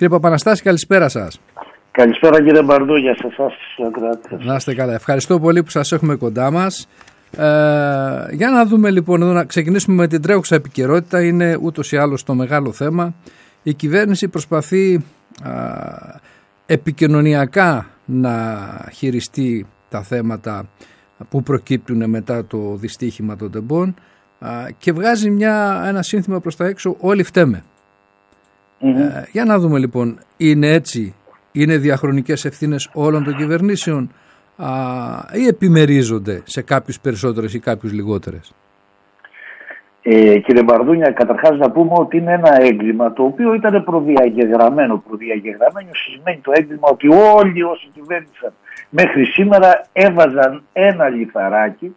Κύριε Παπαναστάση, καλησπέρα σας. Καλησπέρα κύριε Μπαρδούγια, σε εσάς Να είστε καλά. Ευχαριστώ πολύ που σας έχουμε κοντά μας. Ε, για να δούμε λοιπόν εδώ να ξεκινήσουμε με την τρέχουσα επικαιρότητα είναι ούτως ή άλλως το μεγάλο θέμα η κυβέρνηση προσπαθεί επικοινωνιακά να χειριστεί τα θέματα που προκύπτουν μετά το δυστύχημα των τεμπών και βγάζει μια, ένα σύνθημα προς τα έξω όλοι φταίμε. Ε, για να δούμε λοιπόν, είναι έτσι, είναι διαχρονικές ευθύνες όλων των κυβερνήσεων α, ή επιμερίζονται σε κάποιους περισσότερες ή κάποιους λιγότερες; Ε, κύριε Μπαρδούνια, καταρχάς να πούμε ότι είναι ένα έγκλημα το οποίο ήταν προδιαγεγραμμένο. Προδιαγεγραμμένο σημαίνει το έγκλημα ότι όλοι όσοι κυβέρνησαν μέχρι σήμερα έβαζαν ένα λιθαράκι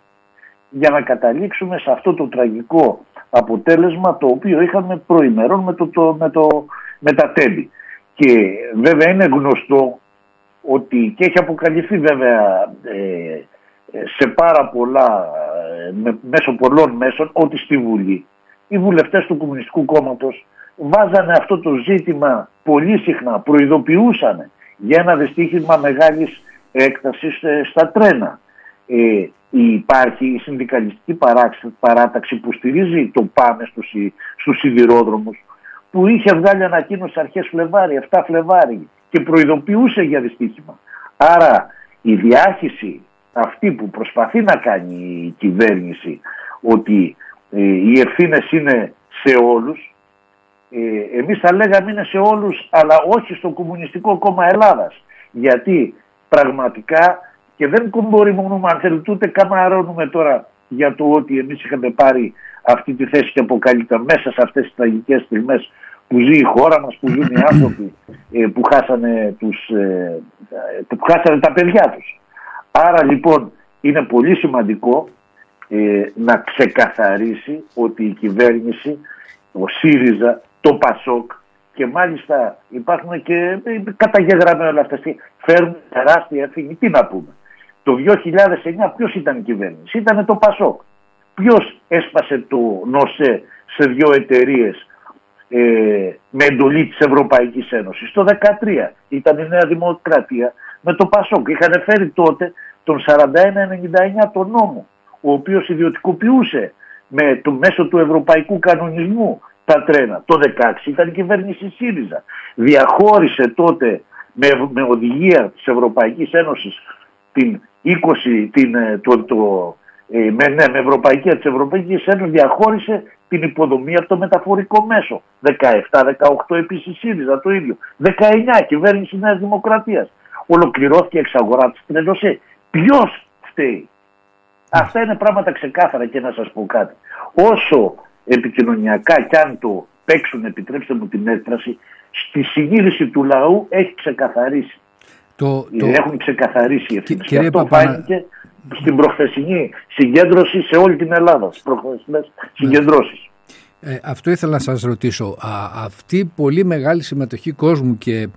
για να καταλήξουμε σε αυτό το τραγικό αποτέλεσμα το οποίο είχαμε προημερών με, το, το, με, το, με τα τέλη. Και βέβαια είναι γνωστό ότι και έχει αποκαλυφθεί βέβαια ε, σε πάρα πολλά, με, μέσω πολλών μέσων, ότι στη Βουλή οι βουλευτές του Κομμουνιστικού Κόμματος βάζανε αυτό το ζήτημα πολύ συχνά, προειδοποιούσαν για ένα δυστύχημα μεγάλης έκτασης ε, στα τρένα. Ε, υπάρχει η συνδικαλιστική παράταξη που στηρίζει το πάμε στους, στους σιδηρόδρομους που είχε βγάλει ανακοίνωση αρχές Φλεβάρι, 7 Φλεβάρι και προειδοποιούσε για δυστύχημα. Άρα η διάχυση αυτή που προσπαθεί να κάνει η κυβέρνηση ότι ε, οι ευθύνες είναι σε όλους ε, εμείς θα λέγαμε είναι σε όλους αλλά όχι στο Κομμουνιστικό Κόμμα Ελλάδας γιατί πραγματικά και δεν μπορούμε αν θέλετε ούτε καμαρώνουμε τώρα για το ότι εμείς είχαμε πάρει αυτή τη θέση και αποκαλύπτα μέσα σε αυτές τις τραγικές στιγμές που ζει η χώρα μας, που ζουν οι άνθρωποι ε, που, χάσανε τους, ε, που χάσανε τα παιδιά τους. Άρα λοιπόν είναι πολύ σημαντικό ε, να ξεκαθαρίσει ότι η κυβέρνηση, ο ΣΥΡΙΖΑ, το ΠΑΣΟΚ και μάλιστα υπάρχουν και καταγεγραμμένα όλα αυτά. Φέρνουν τεράστια ευθύνη. Τι να πούμε. Το 2009 ποιος ήταν η κυβέρνηση; Ήταν το ΠΑΣΟΚ. Ποιος έσπασε το ΝΟΣΕ σε δύο εταιρείες ε, με εντολή της Ευρωπαϊκής Ένωσης; Το 2013 ήταν η Νέα Δημοκρατία με το ΠΑΣΟΚ. Είχαν φέρει τότε τον 41-99 τον νόμο, ο οποίος ιδιωτικοποιούσε με το μέσο του ευρωπαϊκού κανονισμού τα τρένα. Το 16 ήταν η κυβέρνηση ΣΥΡΙΖΑ. Διαχώρισε τότε με, με οδηγία της Ευρωπαϊκής Ένωσης την 20, την, ε, το, το, ε, με, ναι, με Ευρωπαϊκή της Ευρωπαϊκής Ένωσης διαχώρισε την υποδομή από το μεταφορικό μέσο. 17-18 επίσης ΣΥΡΙΖΑ το ίδιο. 19 κυβέρνηση Νέας Δημοκρατίας. Ολοκληρώθηκε η εξαγορά της τρένωσή. Ποιος φταίει; Αυτά είναι πράγματα ξεκάθαρα και να σας πω κάτι. Όσο επικοινωνιακά κι αν το παίξουν, επιτρέψτε μου την έκφραση, στη συνείδηση του λαού έχει ξεκαθαρίσει. Το, το... Έχουν ξεκαθαρίσει οι ευθύνες. Και αυτό φάνηκε στην προχθεσινή συγκέντρωση σε όλη την Ελλάδα. Στις προχθεσινές συγκεντρώσεις. Ε, αυτό ήθελα να σας ρωτήσω. Α, αυτή η πολύ μεγάλη συμμετοχή κόσμου και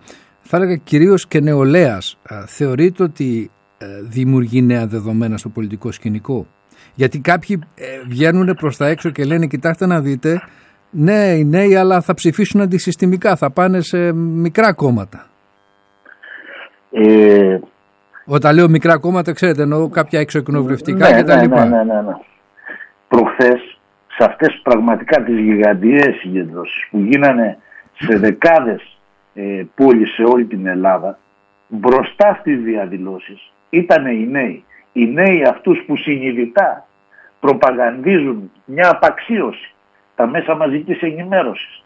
θα έλεγα κυρίως και νεολαίας θεωρείτε ότι ε, δημιουργεί νέα δεδομένα στο πολιτικό σκηνικό; Γιατί κάποιοι ε, βγαίνουν προς τα έξω και λένε κοιτάξτε να δείτε ναι οι νέοι αλλά θα ψηφίσουν αντισυστημικά, θα πάνε σε μικρά κόμματα. Ε, Όταν λέω μικρά κόμματα ξέρετε εννοώ κάποια εξωεκνοβουλευτικά ναι, κτλ. Ναι, ναι, ναι, ναι. Προχθές σε αυτές πραγματικά τις γιγαντιές συγκεντρώσεις που γίνανε σε δεκάδες ε, πόλεις σε όλη την Ελλάδα μπροστά στις διαδηλώσεις ήταν οι νέοι. Οι νέοι αυτούς που συνειδητά προπαγανδίζουν μια απαξίωση τα μέσα μαζικής ενημέρωσης.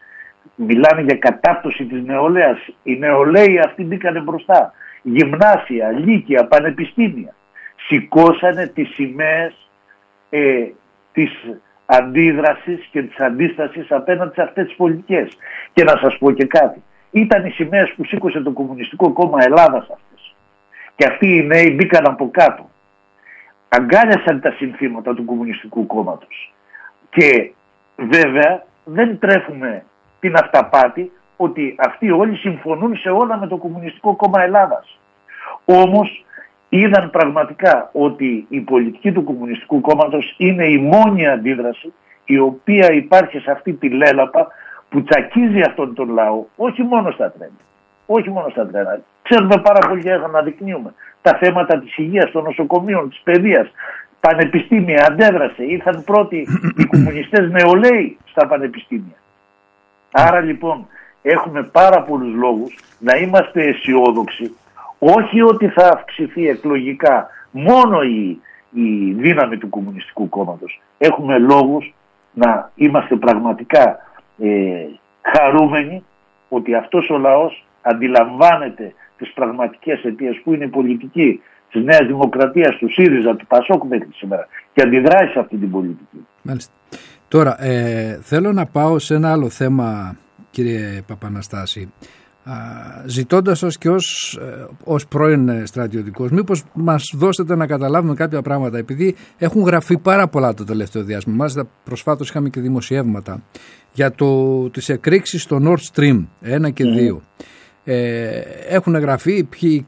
Μιλάνε για κατάπτωση της νεολαίας. Οι νεολαίοι αυτοί μπήκανε μπροστά. Γυμνάσια, λύκεια, πανεπιστήμια. Σηκώσανε τις σημαίες ε, της αντίδρασης και της αντίστασης απέναντι σε αυτές τις πολιτικές. Και να σας πω και κάτι. Ήταν οι σημαίες που σήκωσε το Κομμουνιστικό Κόμμα Ελλάδας αυτές. Και αυτοί οι νέοι μπήκαν από κάτω. Αγκάλιασαν τα συνθήματα του Κομμουνιστικού Κόμματος. Και βέβαια δεν τρέφουμε την αυταπάτη ότι αυτοί όλοι συμφωνούν σε όλα με το Κομμουνιστικό Κόμμα Ελλάδας. Όμως είδαν πραγματικά ότι η πολιτική του Κομμουνιστικού Κόμματος είναι η μόνη αντίδραση η οποία υπάρχει σε αυτή τη λέλαπα που τσακίζει αυτόν τον λαό, όχι μόνο στα τρένα. Όχι μόνο στα τρένα. Ξέρουμε πάρα πολύ και αναδεικνύουμε τα θέματα της υγείας, των νοσοκομείων, της παιδείας, πανεπιστήμια, αντέδρασε. Ήρθαν πρώτοι οι κομμουνιστές νεολαίοι στα πανεπιστήμια. Άρα λοιπόν έχουμε πάρα πολλούς λόγους να είμαστε αισιόδοξοι όχι ότι θα αυξηθεί εκλογικά μόνο η, η δύναμη του Κομμουνιστικού Κόμματος. Έχουμε λόγους να είμαστε πραγματικά ε, χαρούμενοι ότι αυτός ο λαός αντιλαμβάνεται τις πραγματικές αιτίες που είναι η πολιτική της Νέας Δημοκρατίας, του ΣΥΡΙΖΑ, του ΠΑΣΟΚ μέχρι σήμερα και αντιδράσει σε αυτή την πολιτική. Μάλιστα. Τώρα, ε, θέλω να πάω σε ένα άλλο θέμα, κύριε Παπαναστάση. Ζητώντας σας και ως, ε, ως πρώην στρατιωτικός μήπως μας δώσετε να καταλάβουμε κάποια πράγματα επειδή έχουν γραφεί πάρα πολλά το τελευταίο διάστημα μάλιστα προσφάτως είχαμε και δημοσιεύματα για το, τις εκρήξεις στο Nord Stream 1 και 2 ε, έχουν γραφεί ποιοι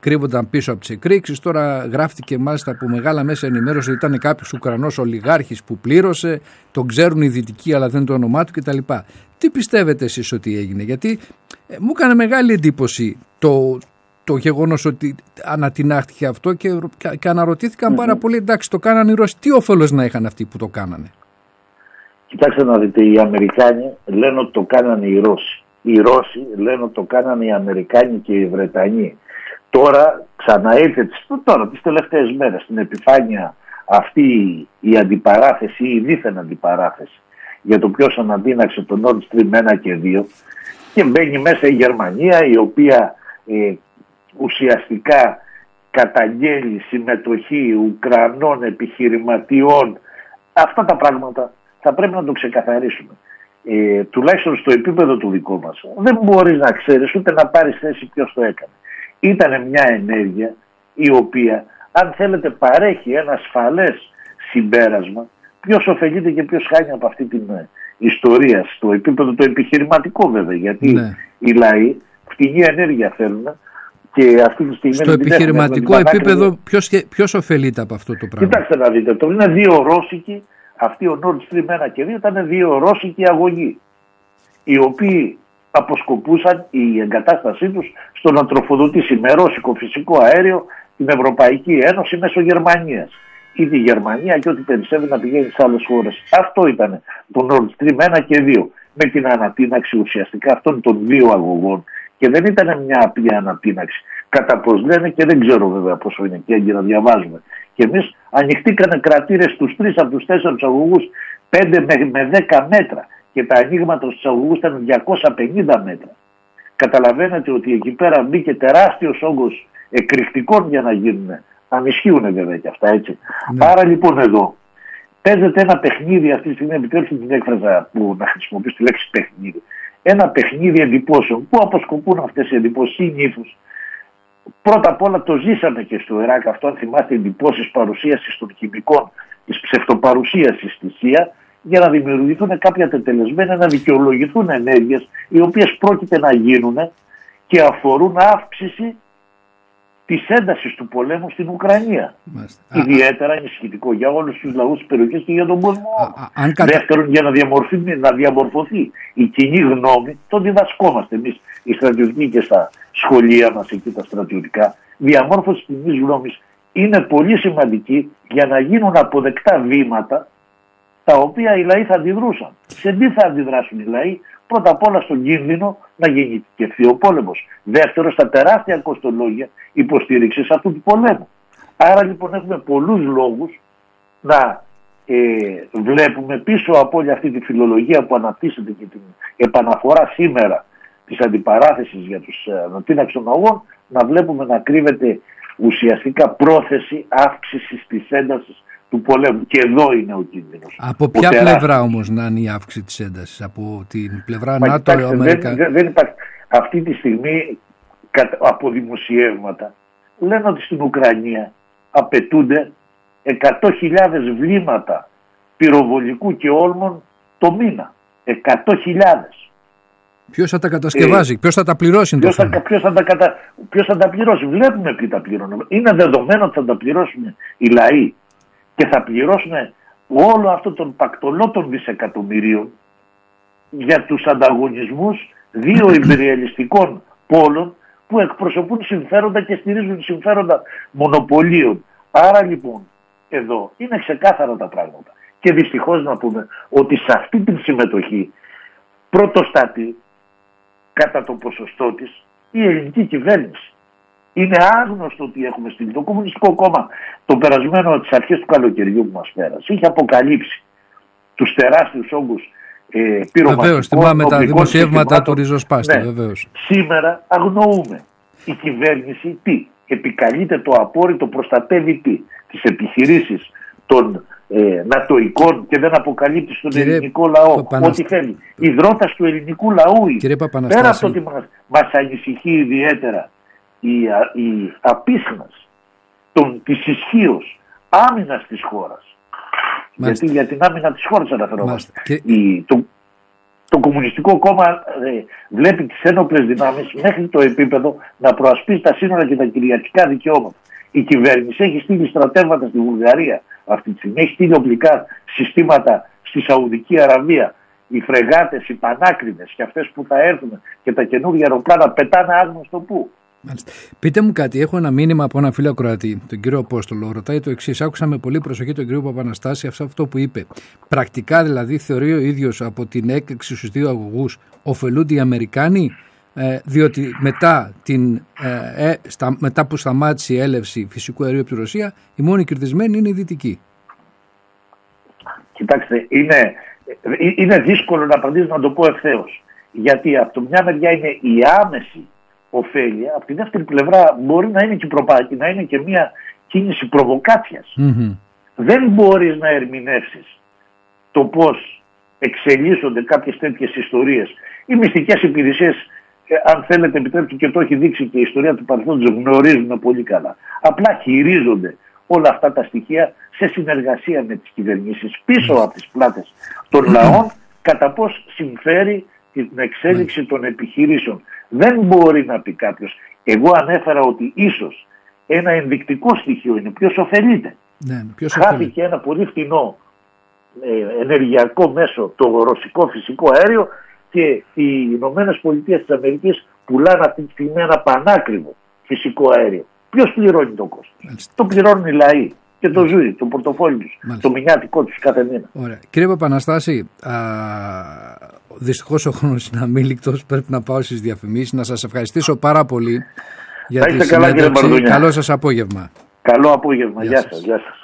κρύβονταν πίσω από τις εκρήξεις. Τώρα γράφτηκε μάλιστα από μεγάλα μέσα ενημέρωση ότι ήταν κάποιος Ουκρανός ολιγάρχης που πλήρωσε. Τον ξέρουν οι δυτικοί, αλλά δεν το όνομά του κτλ. Τι πιστεύετε εσείς ότι έγινε, Γιατί ε, μου έκανε μεγάλη εντύπωση το, το γεγονός ότι ανατινάχτηκε αυτό και, και αναρωτηθηκαν πάρα πολύ. Εντάξει, το κάνανε οι Ρώσοι. Τι όφελος να είχαν αυτοί που το κάνανε; Κοιτάξτε να δείτε, οι Αμερικάνοι λένε ότι το κάνανε οι Ρώσοι οι Ρώσοι λένε ότι το κάνανε οι Αμερικάνοι και οι Βρετανοί. Τώρα ξαναήρθε τώρα τις τελευταίες μέρες στην επιφάνεια αυτή η αντιπαράθεση ή η δίθεν αντιπαράθεση για το ποιος αναντίναξε το Nord Stream 1 και 2 και μπαίνει μέσα η Γερμανία η οποία ε, ουσιαστικά καταγγέλει συμμετοχή Ουκρανών επιχειρηματιών αυτά τα πράγματα θα πρέπει να το ξεκαθαρίσουμε ε, τουλάχιστον στο επίπεδο του δικό μας, δεν μπορείς να ξέρεις ούτε να πάρεις θέση ποιος το έκανε. Ήταν μια ενέργεια η οποία, αν θέλετε, παρέχει ένα ασφαλές συμπέρασμα ποιος ωφελείται και ποιος χάνει από αυτή την ε, ιστορία στο επίπεδο το επιχειρηματικό βέβαια, γιατί ναι. οι λαοί φτηνή ενέργεια θέλουν και αυτή τη στιγμή... Στο επιχειρηματικό επίπεδο ποιος, ποιος ωφελείται από αυτό το πράγμα; Κοιτάξτε να δείτε, το είναι δύο Ρώσικοι αυτοί ο Nord Stream 1 και 2 ήταν δύο ρώσικοι αγωγοί οι οποίοι αποσκοπούσαν η εγκατάστασή τους στο να τροφοδοτήσει με ρώσικο φυσικό αέριο την Ευρωπαϊκή Ένωση μέσω Γερμανίας ή τη Γερμανία και ό,τι περισσεύει να πηγαίνει σε άλλες χώρες. Αυτό ήταν το Nord Stream 1 και 2 με την ανατείναξη ουσιαστικά αυτών των δύο αγωγών και δεν ήταν μια απλή ανατείναξη. Κατά πως λένε και δεν ξέρω βέβαια πόσο είναι και να διαβάζουμε. Και εμείς ανοιχτήκανε κρατήρες στους τρεις από τους τέσσερις αγωγούς 5 με 10 μέτρα και τα ανοίγματα στους αγωγούς ήταν 250 μέτρα. Καταλαβαίνετε ότι εκεί πέρα μπήκε τεράστιος όγκος εκρηκτικών για να γίνουν. Αν ισχύουν βέβαια και αυτά έτσι. Ναι. Άρα λοιπόν εδώ παίζεται ένα παιχνίδι αυτή τη στιγμή, επιτρέψτε την έκφραζα που να χρησιμοποιήσω τη λέξη παιχνίδι. Ένα παιχνίδι εντυπώσεων. Πού αποσκοπούν αυτές οι εντυπώσεις; Συνήθω Πρώτα απ' όλα το ζήσαμε και στο Ιράκ αυτό, αν θυμάστε, εντυπώσεις παρουσίασης των χημικών, της ψευτοπαρουσίασης στη ΣΥΑ, για να δημιουργηθούν κάποια τετελεσμένα, να δικαιολογηθούν ενέργειες οι οποίες πρόκειται να γίνουν και αφορούν αύξηση της έντασης του πολέμου στην Ουκρανία. Μάλιστα. Ιδιαίτερα ενισχυτικό για όλους τους λαούς της περιοχής και για τον κόσμο. Δεύτερον, για να, να διαμορφωθεί η κοινή γνώμη, το διδασκόμαστε εμείς οι στρατιωτικοί και στα σχολεία μας εκεί τα στρατιωτικά. Διαμόρφωση κοινής γνώμης είναι πολύ σημαντική για να γίνουν αποδεκτά βήματα τα οποία οι λαοί θα αντιδρούσαν. Σε τι θα αντιδράσουν οι λαοί, πρώτα απ' όλα στον κίνδυνο να γενικευθεί ο πόλεμος. Δεύτερο, στα τεράστια κοστολόγια υποστήριξης αυτού του πολέμου. Άρα λοιπόν έχουμε πολλούς λόγους να ε, βλέπουμε πίσω από όλη αυτή τη φιλολογία που αναπτύσσεται και την επαναφορά σήμερα της αντιπαράθεσης για τους ε, ανατείναξ των αγών να βλέπουμε να κρύβεται ουσιαστικά πρόθεση αύξησης της έντασης του πολέμου. Και εδώ είναι ο κίνδυνος. Από ποια πλευρά όμως να είναι η αύξηση της έντασης, από την πλευρά Μα, ΝΑΤΟ, κοιτάξτε, Αμερικά; Δεν, δεν υπάρχει. Αυτή τη στιγμή από δημοσιεύματα λένε ότι στην Ουκρανία απαιτούνται 100.000 βλήματα πυροβολικού και όλμων το μήνα. 100.000. Ποιος θα τα κατασκευάζει, ε, ποιος θα τα πληρώσει, ποιος θα, ποιος θα, τα κατα... ποιος θα τα πληρώσει; Βλέπουμε ποιοι τα πληρώνουν. Είναι δεδομένο ότι θα τα πληρώσουν οι λαοί και θα πληρώσουν όλο αυτό τον πακτολό των δισεκατομμυρίων για τους ανταγωνισμούς δύο υπεριαλιστικών πόλων που εκπροσωπούν συμφέροντα και στηρίζουν συμφέροντα μονοπωλίων. Άρα λοιπόν εδώ είναι ξεκάθαρα τα πράγματα. Και δυστυχώς να πούμε ότι σε αυτή την συμμετοχή πρωτοστάτη κατά το ποσοστό της η ελληνική κυβέρνηση. Είναι άγνωστο ότι έχουμε στην Το Κομμουνιστικό Κόμμα το περασμένο τις αρχές του καλοκαιριού που μας πέρασε είχε αποκαλύψει τους τεράστιους όγκους ε, Βεβαίως, θυμάμαι τα δημοσιεύματα του Ριζοσπάστη. Ναι. Σήμερα αγνοούμε. Η κυβέρνηση τι, επικαλείται το απόρριτο, προστατεύει τι, τις επιχειρήσεις των ε, νατοικών και δεν αποκαλύπτει στον Κύριε ελληνικό λαό Παπαναστα... ό,τι θέλει. Ιδρώτας του ελληνικού λαού Κύριε Πέρα από το ότι μας, μας ανησυχεί ιδιαίτερα η, η απίσχνας των, της ισχύως άμυνας της χώρας γιατί για την άμυνα της χώρας αναφερόμαστε. Και... Η, το, το Κομμουνιστικό Κόμμα ε, βλέπει τις ένοπλες δυνάμεις μέχρι το επίπεδο να προασπίσει τα σύνορα και τα κυριαρχικά δικαιώματα. Η κυβέρνηση έχει στείλει στρατεύματα στη Βουλγαρία αυτή τη στιγμή, έχει στείλει οπλικά συστήματα στη Σαουδική Αραβία. Οι φρεγάτες, οι πανάκριβες και αυτές που θα έρθουν και τα καινούργια αεροπλάνα πετάνε άγνωστο πού; Μάλιστα. Πείτε μου κάτι, έχω ένα μήνυμα από ένα φίλο ακροατή, τον κύριο Απόστολο. Ρωτάει το εξής: Άκουσα με πολύ προσοχή τον κύριο Παπαναστάση αυτό που είπε. Πρακτικά δηλαδή θεωρεί ο ίδιος από την έκρηξη στους δύο αγωγούς ωφελούνται οι Αμερικάνοι, ε, διότι μετά, την, ε, ε, στα, μετά που σταμάτησε η έλευση φυσικού αερίου από τη Ρωσία, οι μόνοι κερδισμένοι είναι οι Δυτικοί. Κοιτάξτε, είναι, ε, είναι δύσκολο να απαντήσω να το πω ευθέως. Γιατί από τη μια μεριά είναι η άμεση ωφέλεια. Από τη δεύτερη πλευρά μπορεί να είναι και προπάκι, να είναι και μια κίνηση Δεν μπορείς να ερμηνεύσεις το πώς εξελίσσονται κάποιες τέτοιες ιστορίες. Οι μυστικές υπηρεσίες, ε, αν θέλετε επιτρέπετε και το έχει δείξει και η ιστορία του παρελθόντος, γνωρίζουν πολύ καλά. Απλά χειρίζονται όλα αυτά τα στοιχεία σε συνεργασία με τις κυβερνήσεις πίσω από τις πλάτες των λαών κατά πώς συμφέρει την εξέλιξη των επιχειρήσεων. Δεν μπορεί να πει κάποιος. Εγώ ανέφερα ότι ίσως ένα ενδεικτικό στοιχείο είναι ποιος ωφελείται. Ναι, Χάθηκε ένα πολύ φθηνό ε, ενεργειακό μέσο, το ρωσικό φυσικό αέριο και οι Ηνωμένες Πολιτείες της Αμερικής πουλάνε αυτή τη στιγμή ένα πανάκριβο φυσικό αέριο. Ποιος πληρώνει το κόστος; Το πληρώνουν οι λαοί και το ζούι, το πορτοφόλι τους, το μηνιάτικό τους κάθε μήνα. Ωραία. Κύριε Παπαναστάση, δυστυχώς ο χρόνος είναι αμήλικτος. Πρέπει να πάω στις διαφημίσεις. Να σας ευχαριστήσω πάρα πολύ για τη συνέντευξη. Καλό σας απόγευμα. Καλό απόγευμα. Γεια, Γεια σας.